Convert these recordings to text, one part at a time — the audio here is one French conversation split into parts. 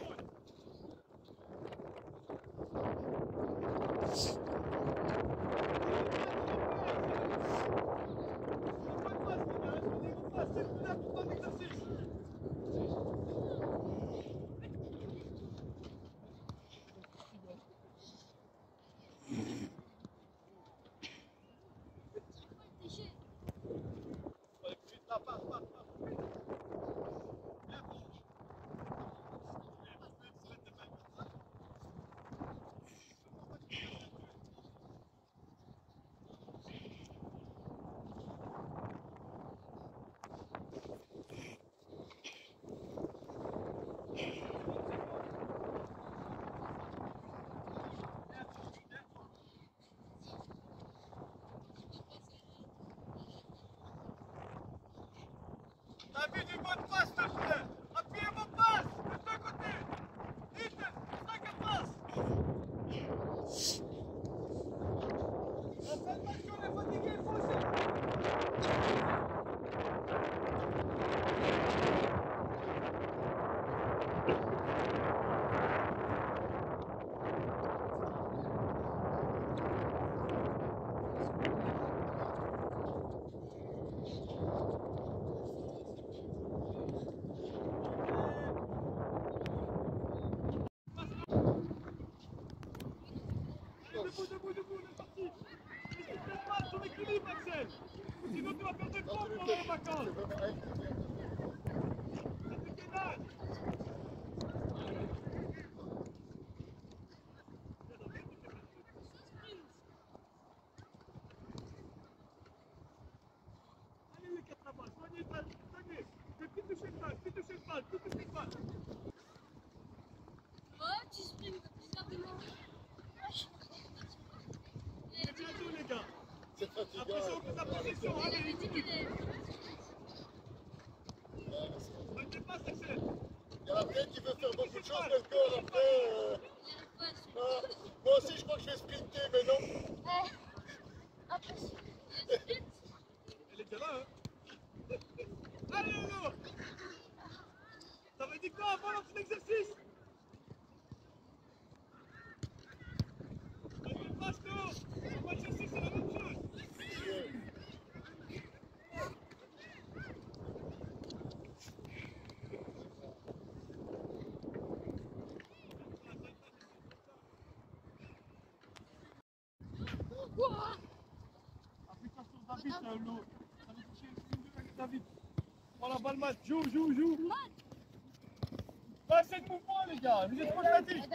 One. Видимо, от вас нашли. C'est fatigant. Attention, la position, David. Prends balle, Joue, joue, joue. Passez de mouvement, les gars. Vous êtes trop statiques.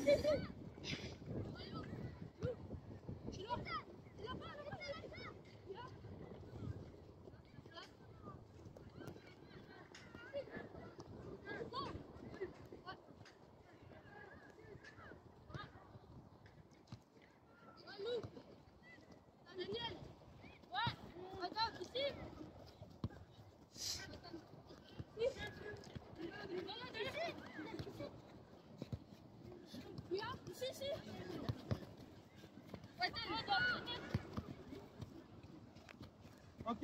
David. Ok,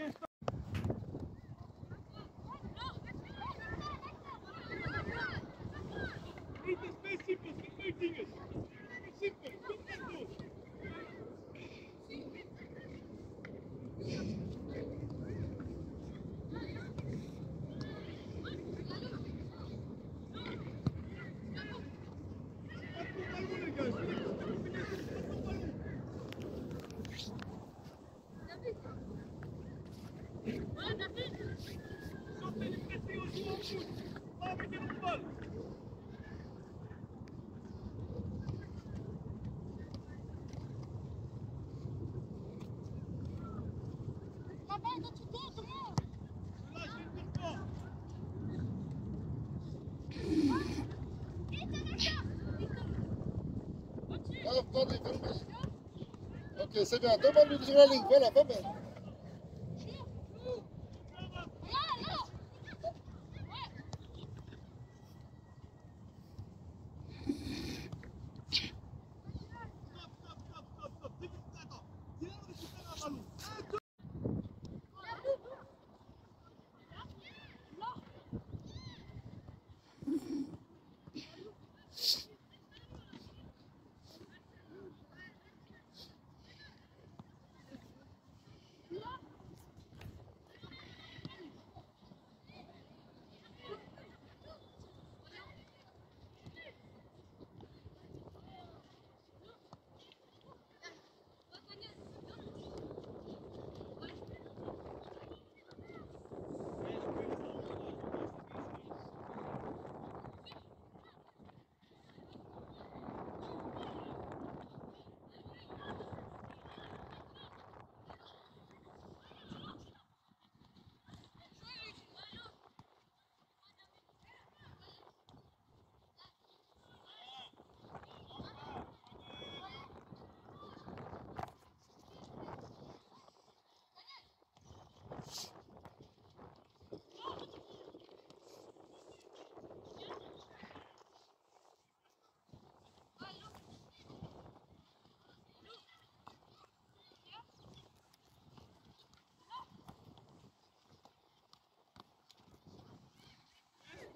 Ah, ok, c'est bien. Demande-lui sur la ligne. Voilà, pas mal.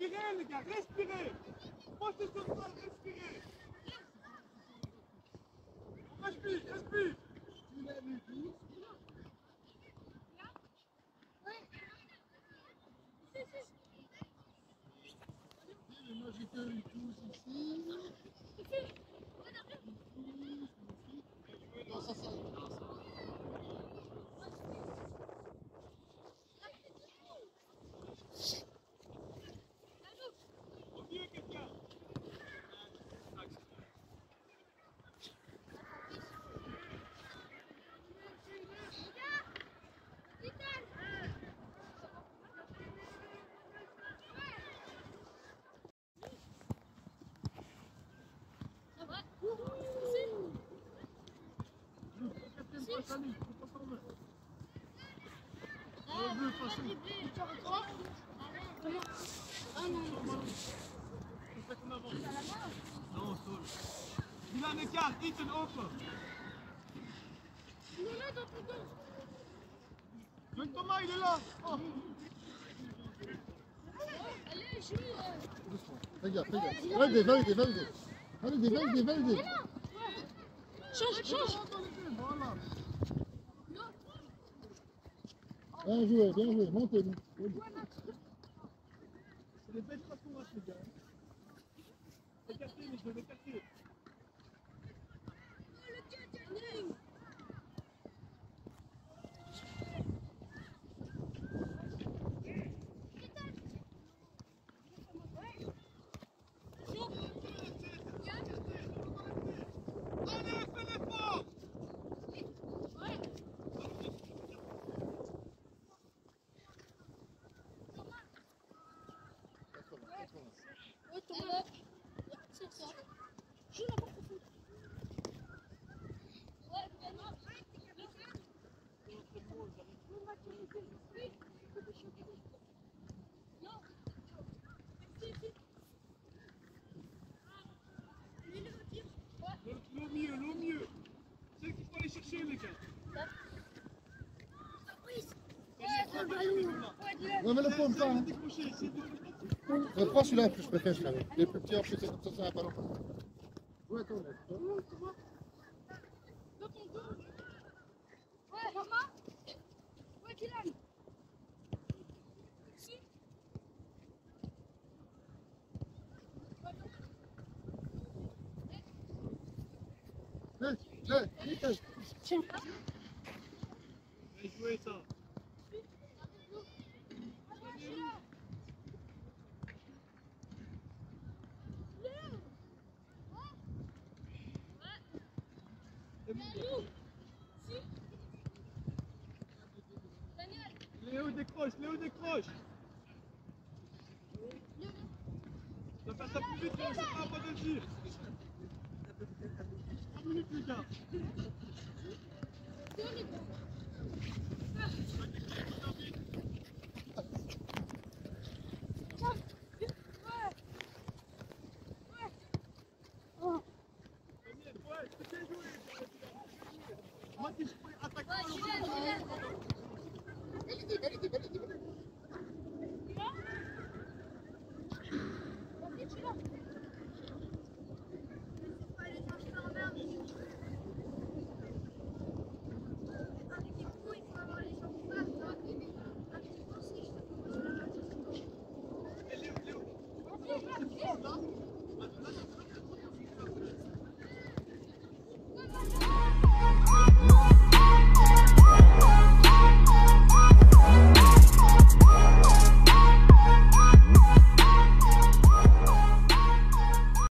Respirez, les gars, respirez. Respirez. Respire, respire. Moi. Au mieux, quelqu'un. Capitaine, passe à lui. faut pas s'en mettre. Le bleu, passe à lui. C'est ça qu'on avance. Non, au sol. Dylan, écart, Ethan, open. John Thomas, il est là. Oh. Allez, joue. Doucement. Validez. Validez, validez, validez. Change, change. Voilà. Bien joué, bien joué. Montez. Je écarter. Allez, fais l'effort. Ouais, Thomas. C'est ça. Joue la porte au foot. Ouais, vraiment. Non. Si, si. Lui, le tir. Ouais. Le, le mieux, le mieux. C'est qu'il faut aller chercher, les gars. Non, mais le pompe pas. Hein. Prends celui-là, je préfère celui-là. Les petits, en plus, ça, c'est un ballon. Ouais, attends, là. Dans ton dos. Ouais, Thomas. Ouais, Dylan. Si. Hé, hé, nickel. Tiens. Bien joué, ça. Léo décroche, Léo décroche. Tu vas faire ça plus vite, Léo, c'est pas de. 3 minutes, les gars. Ouais,